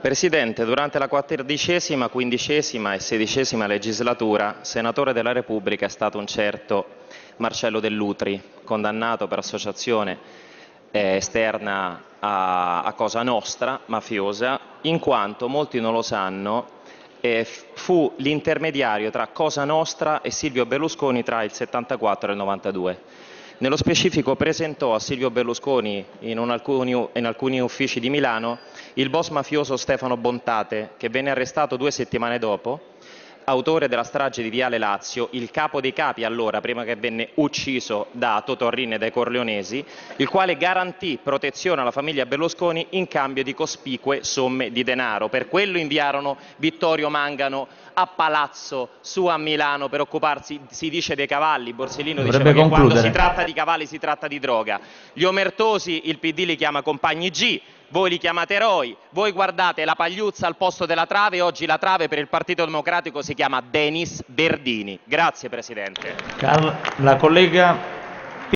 Presidente, durante la quattordicesima, quindicesima e sedicesima legislatura, senatore della Repubblica è stato un certo Marcello Dell'Utri, condannato per associazione eh, esterna a, a, Cosa Nostra, mafiosa, in quanto, molti non lo sanno, eh, fu l'intermediario tra Cosa Nostra e Silvio Berlusconi tra il 74 e il 92. Nello specifico presentò a Silvio Berlusconi in, alcuni, in, alcuni, uffici di Milano il boss mafioso Stefano Bontate, che venne arrestato due settimane dopo, autore della strage di Viale Lazio, il capo dei capi allora, prima che venne ucciso da Totorrin e dai Corleonesi, il quale garantì protezione alla famiglia Berlusconi in cambio di cospicue somme di denaro. Per quello inviarono Vittorio Mangano a Palazzo su a Milano per occuparsi, si dice, dei cavalli. Borsellino Dovrebbe diceva concludere. che quando si tratta di cavalli si tratta di droga. Gli omertosi il PD li chiama compagni G, voi li chiamate eroi, voi guardate la pagliuzza al posto della trave, oggi la trave per il Partito Democratico si chiama Denis Verdini. Grazie Presidente. Carla, la collega